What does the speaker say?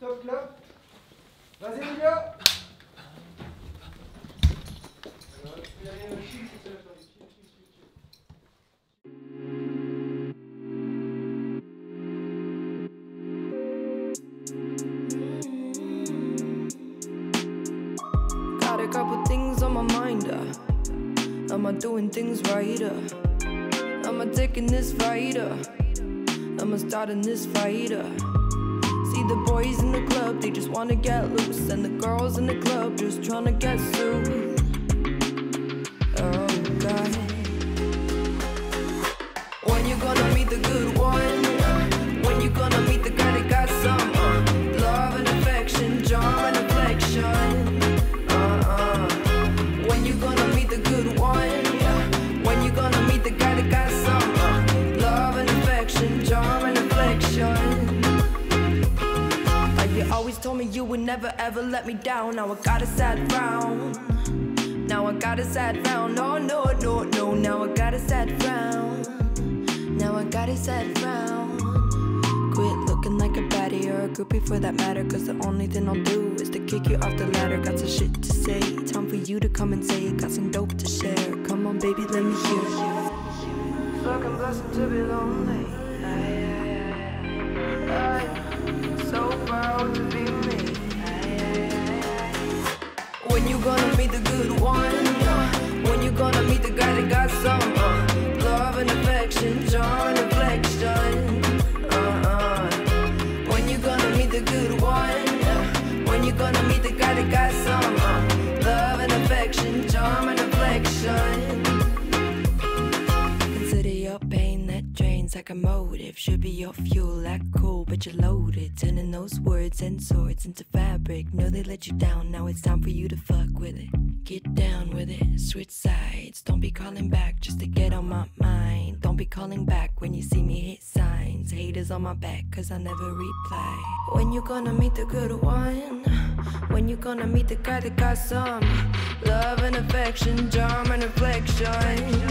Top club. Vas-y. Got a couple things on my mind. Uh. Am I doing things right? Uh? Am I taking this fight? Uh? Am I starting this fight? Uh? The boys in the club, they just wanna get loose, and the girls in the club just tryna get sued. Always told me you would never ever let me down. Now I got a sad frown. Now I got a sad frown. No, no, no, no. Now I got a sad frown. Now I got a sad frown. Quit looking like a baddie or a groupie for that matter. Cause the only thing I'll do is to kick you off the ladder. Got some shit to say. Time for you to come and say it. Got some dope to share. Come on, baby, let me hear you. Fucking blessing to be lonely. I'm the good one? When you gonna meet the guy that got some uh, love and affection, charm and? Uh-uh. When you gonna meet the good one? When you gonna meet the guy that got some uh, love and affection, charm and affection? Consider your pain that drains like a motive. Should be your fuel, like cool, but you're loaded. Turning those words and swords into fabric. Know they let you down, now it's time for you to fuck with it. Get down with it, switch sides. Don't be calling back just to get on my mind. Don't be calling back when you see me hit signs. Haters on my back, cause I never reply. When you gonna meet the good one? When you gonna meet the guy that got some love and affection, charm and reflection?